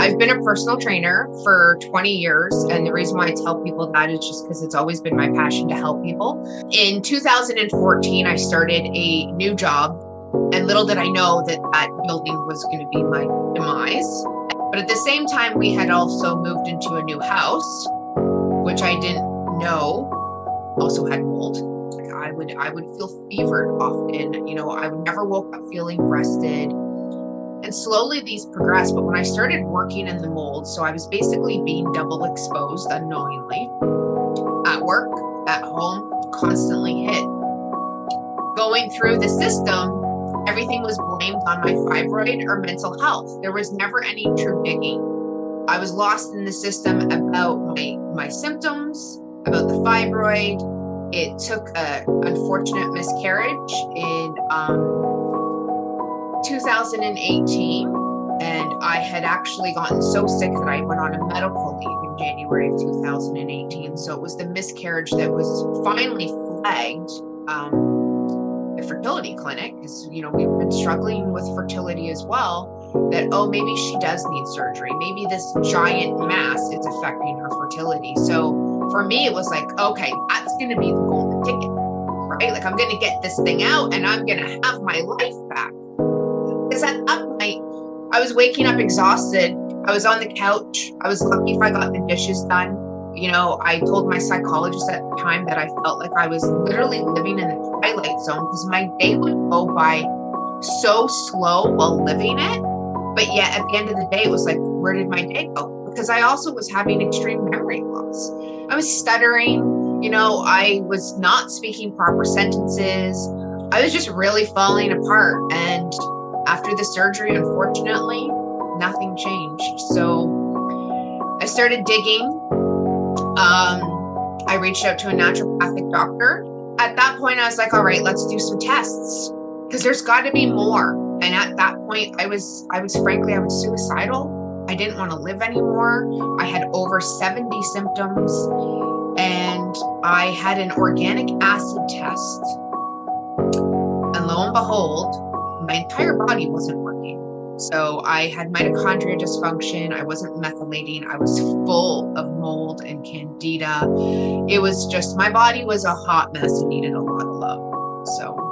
I've been a personal trainer for 20 years. And the reason why I tell people that is just because it's always been my passion to help people. In 2014, I started a new job. And little did I know that that building was going to be my demise. But at the same time, we had also moved into a new house, which I didn't know also had mold. I would I would feel fevered often. You know, I would never woke up feeling rested and slowly these progressed. But when I started working in the mold, so I was basically being double exposed unknowingly at work, at home, constantly hit. Going through the system, everything was blamed on my fibroid or mental health. There was never any true digging. I was lost in the system about my, my symptoms, about the fibroid. It took a unfortunate miscarriage in um, 2018 and I had actually gotten so sick that I went on a medical leave in January of 2018. So it was the miscarriage that was finally flagged um, the fertility clinic because you know we've been struggling with fertility as well. That oh maybe she does need surgery. Maybe this giant mass is affecting her fertility. So for me it was like okay that's going to be the golden ticket, right? Like I'm going to get this thing out and I'm going to have my life back because at that point, I was waking up exhausted. I was on the couch. I was lucky if I got the dishes done. You know, I told my psychologist at the time that I felt like I was literally living in the twilight zone because my day would go by so slow while living it. But yet at the end of the day, it was like, where did my day go? Because I also was having extreme memory loss. I was stuttering, you know, I was not speaking proper sentences. I was just really falling apart. And after the surgery, unfortunately, nothing changed. So I started digging. Um, I reached out to a naturopathic doctor. At that point, I was like, all right, let's do some tests because there's got to be more. And at that point, I was, I was frankly, I was suicidal. I didn't want to live anymore. I had over 70 symptoms and I had an organic acid test. And lo and behold, my entire body wasn't working. So I had mitochondria dysfunction. I wasn't methylating. I was full of mold and candida. It was just my body was a hot mess and needed a lot of love. So